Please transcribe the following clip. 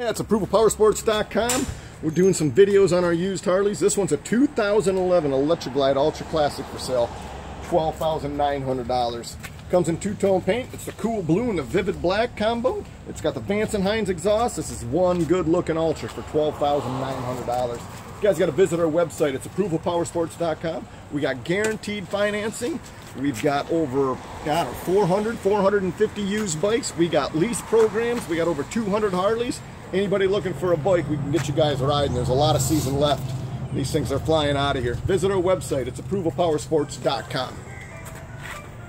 Yeah, it's approvalpowersports.com. We're doing some videos on our used Harleys. This one's a 2011 Electra Glide Ultra Classic for sale. $12,900. Comes in two-tone paint. It's the cool blue and the vivid black combo. It's got the Vance and Hines exhaust. This is one good-looking Ultra for $12,900. You guys got to visit our website. It's approvalpowersports.com. We got guaranteed financing. We've got over got 400, 450 used bikes. We got lease programs. We got over 200 Harleys. Anybody looking for a bike, we can get you guys riding. There's a lot of season left. These things are flying out of here. Visit our website. It's approvalpowersports.com.